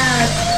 out.